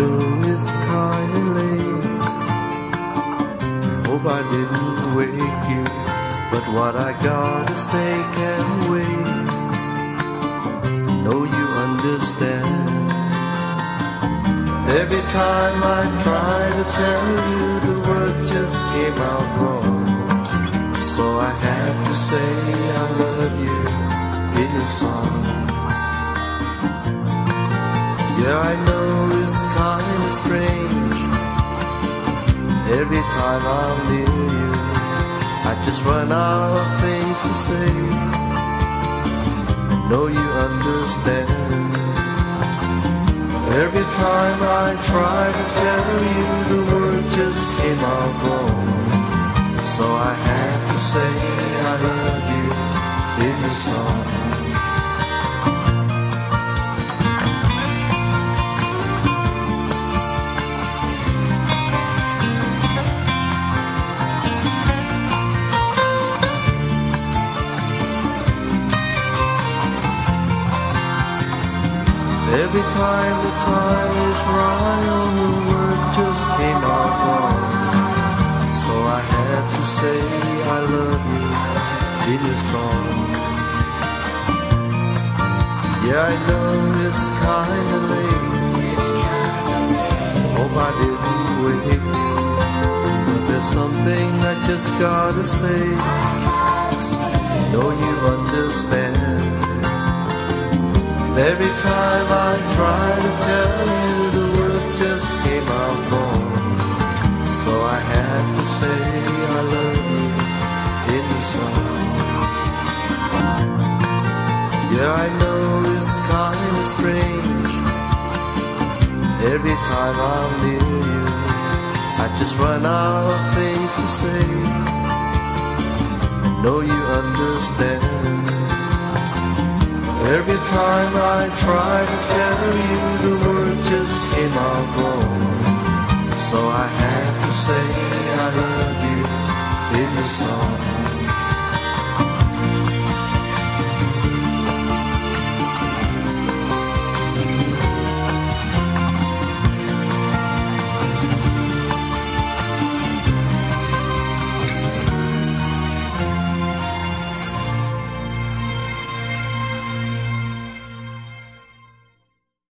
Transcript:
it's kinda late. Hope I didn't wake you, but what I gotta say can wait. I Know you understand. Every time I try to tell you, the word just came out wrong. So I had to say I love you in a song. Yeah, I know strange. Every time I'm near you, I just run out of things to say. I know you understand. Every time I try to tell you, the word just came out wrong. Every time the time is right, the word just came out wrong. So I have to say I love you in a song. Yeah, I know it's kinda late. Hope I didn't you. But there's something I just gotta say. Know you understand. Every time I try to tell you, the word just came out wrong. So I had to say I love you in the song. Yeah, I know it's kinda strange. Every time I'm near you, I just run out of things to say. I Know you understand. Every time I try to tell you, the word just came out wrong. So I have to say I love you in the song.